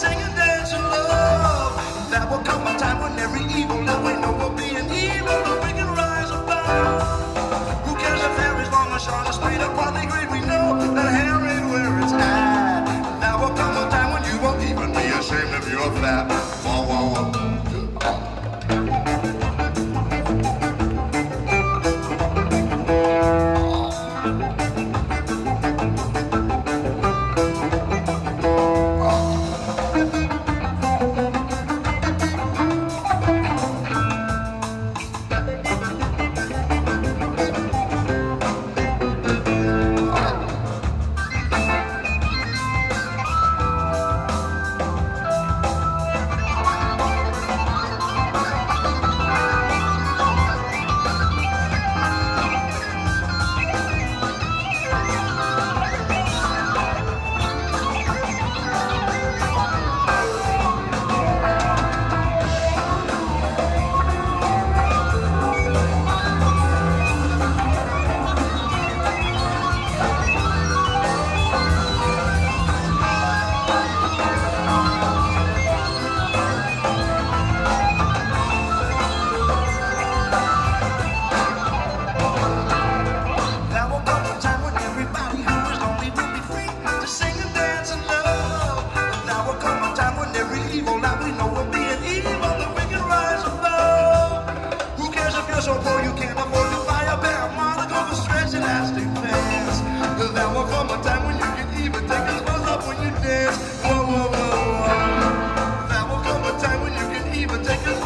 sing special for you can't afford to buy a pair of monocles with stretch elastic pants. There will come a time when you can even take your clothes off when you dance. Whoa, whoa, whoa, whoa. There will come a time when you can even take your